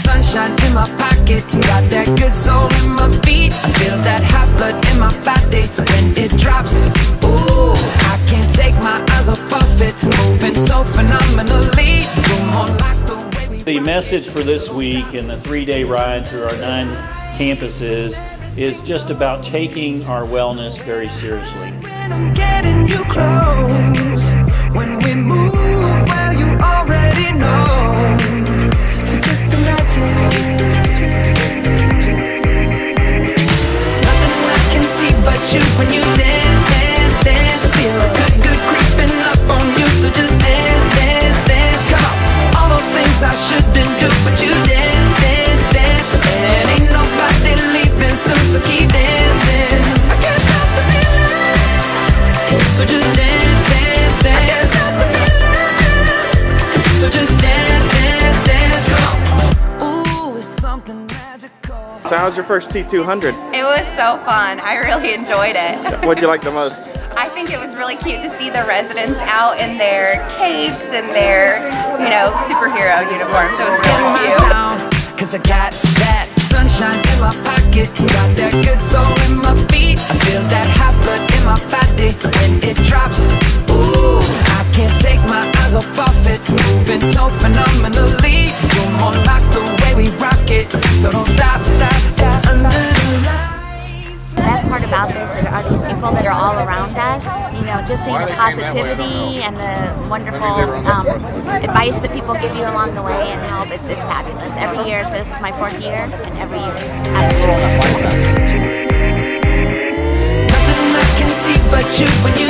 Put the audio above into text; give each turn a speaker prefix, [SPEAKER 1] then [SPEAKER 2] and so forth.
[SPEAKER 1] sunshine in my pocket, got that good soul in my feet. I feel that hot blood in my body when it drops. Ooh, I can't take my eyes off of it, moving so phenomenally. The way we
[SPEAKER 2] The message for this week and the three day ride through our nine campuses is just about taking our wellness very seriously.
[SPEAKER 1] When I'm getting you close, when we move, well, you already know. So just dance, dance, dance. I can't stop the feeling. So just dance, dance, dance. Ooh, it's something magical.
[SPEAKER 3] So how's your first T200?
[SPEAKER 4] It was so fun. I really enjoyed it.
[SPEAKER 3] What'd you like the most?
[SPEAKER 4] I think it was really cute to see the residents out in their capes and their, you know, superhero uniforms. It was
[SPEAKER 1] in my
[SPEAKER 4] really cute.
[SPEAKER 1] Cause I got that sunshine in my pocket, got that good soul in my feet. I feel that hot
[SPEAKER 5] are all around us. You know, just seeing the positivity and the wonderful um, advice that people give you along the way and help. It's, it's fabulous. Every year, this is my fourth year, and every year is absolutely
[SPEAKER 1] Nothing I can see but you